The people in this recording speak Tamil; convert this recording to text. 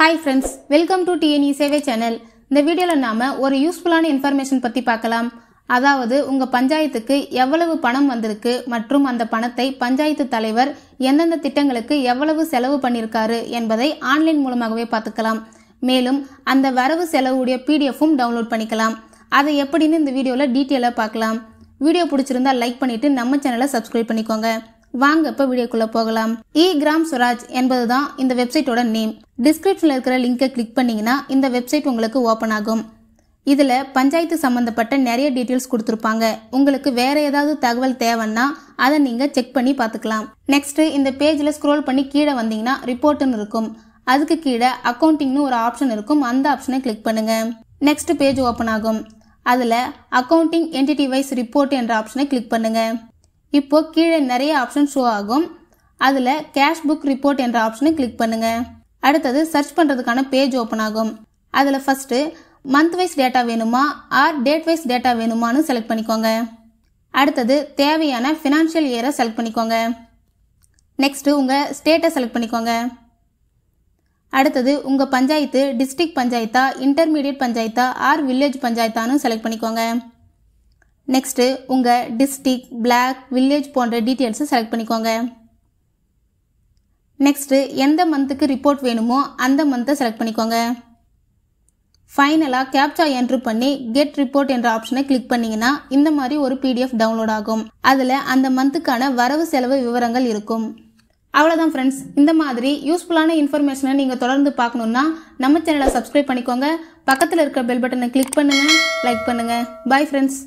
Hi friends welcome to T N channel இந்த வீடியோவில் நாம ஒரு யூஸ்ஃபுல்லான இன்ஃபர்மேஷன் பற்றி பார்க்கலாம். அதாவது உங்கள் பஞ்சாயத்துக்கு எவ்வளவு பணம் வந்திருக்கு மற்றும் அந்த பணத்தை பஞ்சாயத்து தலைவர் எந்தெந்த திட்டங்களுக்கு எவ்வளவு செலவு பண்ணியிருக்காரு என்பதை ஆன்லைன் மூலமாகவே பார்த்துக்கலாம். மேலும் அந்த வரவு செலவுடைய பிடிஎஃப்பும் டவுன்லோட் பண்ணிக்கலாம். அதை எப்படின்னு இந்த வீடியோவில் டீட்டெயிலாக பார்க்கலாம். வீடியோ பிடிச்சிருந்தா லைக் பண்ணிவிட்டு நம்ம சேனலை சப்ஸ்கிரைப் பண்ணிக்கோங்க. வாங்க இப்ப வீடியோக்குள்ள போகலாம். இ கிராம் ஸ்வராஜ் என்பதுதான் இந்த வெப்சைட்டோட நேம் டிஸ்கிரிப்ஷன்ல இருக்கிற லிங்கை கிளிக் பண்ணீங்கன்னா இந்த வெப்சைட் உங்களுக்கு ஓபன் ஆகும். இதுல பஞ்சாயத்து சம்பந்தப்பட்ட நிறைய டீட்டெயில்ஸ் கொடுத்துருப்பாங்க. உங்களுக்கு வேற ஏதாவது தகவல் தேவைன்னா அதை நீங்க செக் பண்ணி பார்த்துக்கலாம். நெக்ஸ்ட் இந்த பேஜ்ல ஸ்க்ரோல் பண்ணி கீழே வந்தீங்கன்னா ரிப்போர்ட்டுன்னு இருக்கும். அதுக்கு கீழே அக்கௌண்டிங்னு ஒரு ஆப்ஷன் இருக்கும். அந்த ஆப்ஷனை கிளிக் பண்ணுங்க. நெக்ஸ்ட் பேஜ் ஓபன் ஆகும். அதுல அக்கவுண்டிங் என்டிட்டி வைஸ் ரிப்போர்ட் என்ற ஆப்ஷனை கிளிக் பண்ணுங்க. இப்போ கீழே நிறைய ஆப்ஷன் ஷோ ஆகும். அதில் கேஷ் புக் ரிப்போர்ட் என்ற ஆப்ஷனை கிளிக் பண்ணுங்க. அடுத்தது சர்ச் பண்ணுறதுக்கான பேஜ் ஓப்பன் ஆகும். அதில் ஃபர்ஸ்ட் மந்த் வைஸ் டேட்டா வேணுமா? ஆர் டேட் வைஸ் டேட்டா வேணுமான்னு செலக்ட் பண்ணிக்கோங்க. அடுத்தது தேவையான ஃபினான்ஷியல் இயரை செலக்ட் பண்ணிக்கோங்க. நெக்ஸ்ட்டு உங்கள் ஸ்டேட்டை செலக்ட் பண்ணிக்கோங்க. அடுத்தது உங்கள் பஞ்சாயத்து டிஸ்ட்ரிக்ட் பஞ்சாயத்தா இன்டர்மீடியட் பஞ்சாயத்தா ஆர் வில்லேஜ் பஞ்சாயத்தான்னு செலக்ட் பண்ணிக்கோங்க. நெக்ஸ்ட்டு உங்கள் டிஸ்ட்ரிக் பிளாக் வில்லேஜ் போன்ற டீட்டெயில்ஸை செலக்ட் பண்ணிக்கோங்க. நெக்ஸ்ட்டு எந்த மந்த்துக்கு ரிப்போர்ட் வேணுமோ அந்த மந்த்தை செலக்ட் பண்ணிக்கோங்க. ஃபைனலாக கேப்சா என்ட்ரு பண்ணி கெட் ரிப்போர்ட் என்ற ஆப்ஷனை கிளிக் பண்ணிங்கன்னா இந்த மாதிரி ஒரு பிடிஎஃப் டவுன்லோட் ஆகும். அதில் அந்த மந்த்துக்கான வரவு செலவு விவரங்கள் இருக்கும். அவ்வளோதான் ஃப்ரெண்ட்ஸ் இந்த மாதிரி யூஸ்ஃபுல்லான இன்ஃபர்மேஷனை நீங்கள் தொடர்ந்து பார்க்கணுன்னா நம்ம சேனலை சப்ஸ்கிரைப் பண்ணிக்கோங்க. பக்கத்தில் இருக்கிற பெல் பட்டனை கிளிக் பண்ணுங்கள் லைக் பண்ணுங்கள் பாய் ஃப்ரெண்ட்ஸ்